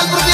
Al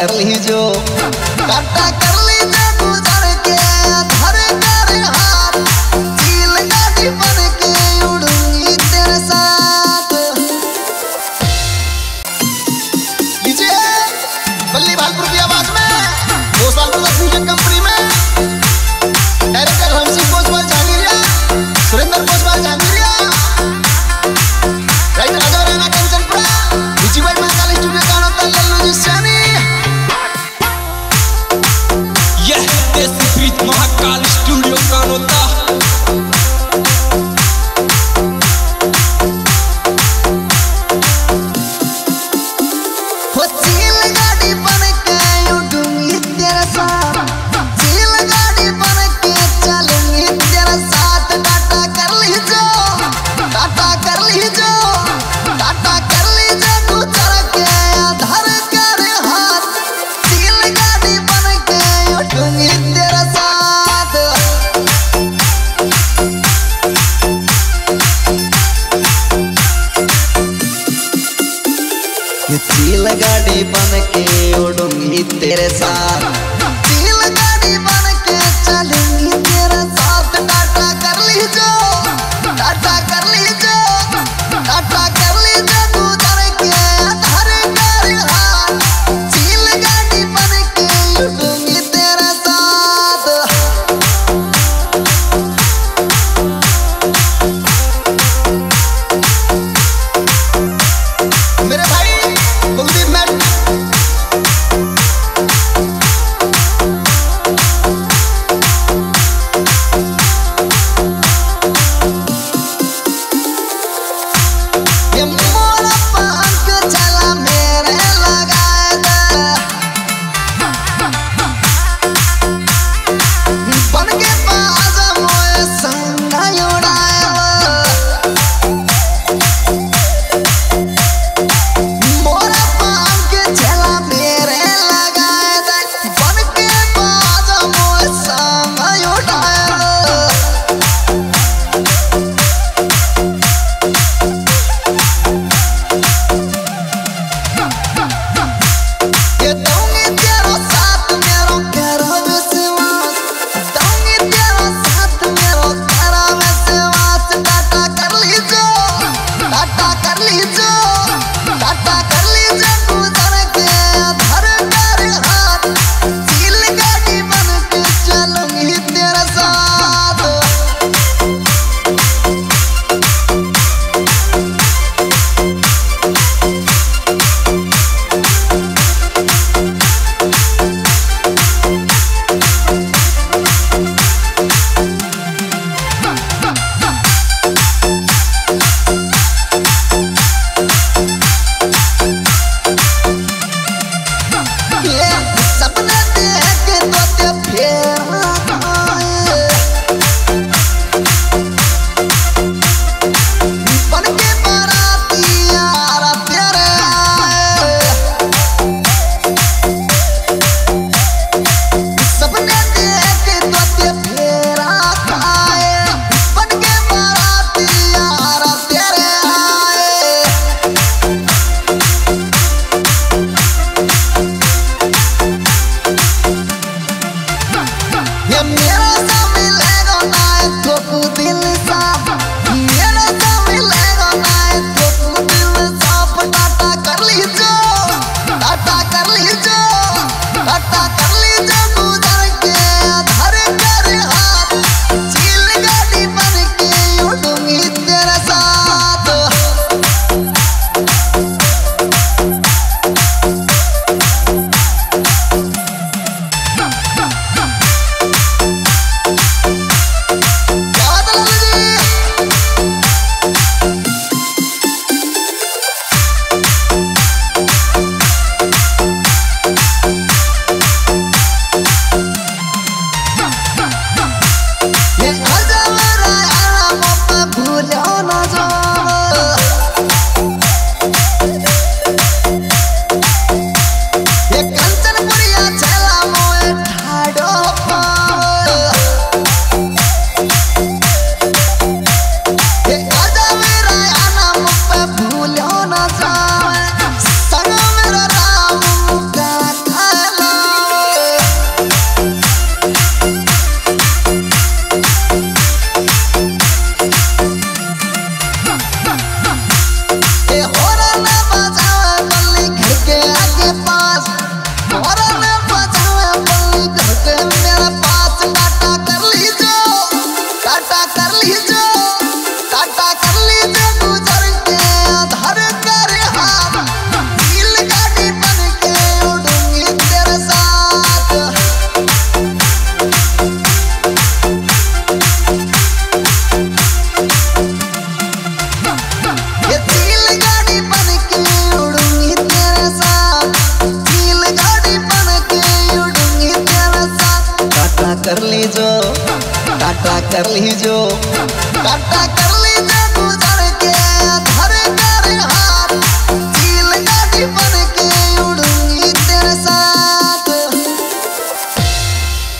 कर ली जो। टाटा कर महाकाल स्टूडियो